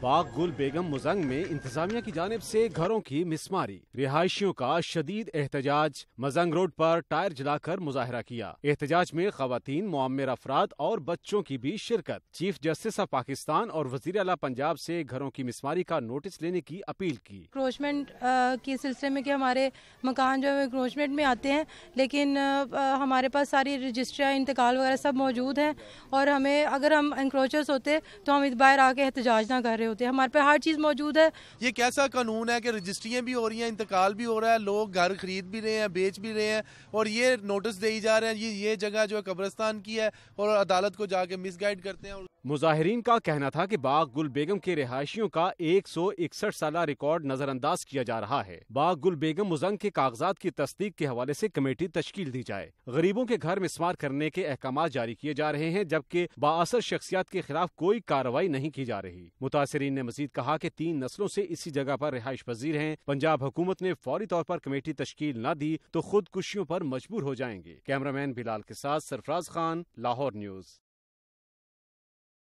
باغ گل بیگم مزنگ میں انتظامیہ کی جانب سے گھروں کی مسماری۔ رہائشیوں کا شدید احتجاج، مزنگ روڈ پر ٹائر جلا کر مظاہرہ کیا۔ احتجاج میں خواتین، معمر افراد اور بچوں کی بھی شرکت۔ چیف جسٹس آف پاکستان اور وزیر اعلیٰ پنجاب سے گھروں کی مسماری کا نوٹس لینے کی اپیل کی۔ کروچمنٹ کے سلسلے میں کہ ہمارے مکان جو ہے کروچمنٹ میں آتے ہیں، لیکن ہمارے پاس ساری رجسٹریاں، انتقال وغیرہ سب موجود ہیں اور ہمیں اگر ہم انکروچرس ہوتے تو ہم باہر آ کے احتجاج نہ کر رہے ہوتے۔ ہیں۔ ہمارے پہ ہر چیز موجود ہے۔ یہ کیسا قانون ہے کہ رجسٹریاں بھی ہو رہی ہیں انتقال بھی ہو رہا ہے لوگ گھر خرید بھی رہے ہیں بیچ بھی رہے ہیں اور یہ نوٹس دے جا رہے ہیں۔ یہ جگہ جو ہے قبرستان کی ہے اور عدالت کو جا کے مس گائڈ کرتے ہیں۔ مظاہرین کا کہنا تھا کہ باغ گل بیگم کے رہائشیوں کا ایک سو اکسٹھ سالہ ریکارڈ نظر انداز کیا جا رہا ہے۔ باغ گل بیگم مزنگ کے کاغذات کی تصدیق کے حوالے سے کمیٹی تشکیل دی جائے۔ غریبوں کے گھر مسمار کرنے کے احکامات جاری کیے جا رہے ہیں جبکہ باثر شخصیات کے خلاف کوئی کارروائی نہیں کی جا رہی۔ متاثرین نے مزید کہا کہ تین نسلوں سے اسی جگہ پر رہائش پذیر ہیں۔ پنجاب حکومت نے فوری طور پر کمیٹی تشکیل نہ دی تو خود کشیوں پر مجبور ہو جائیں گے۔ کیمرامین بلال کے ساتھ سرفراز خان، لاہور نیوز۔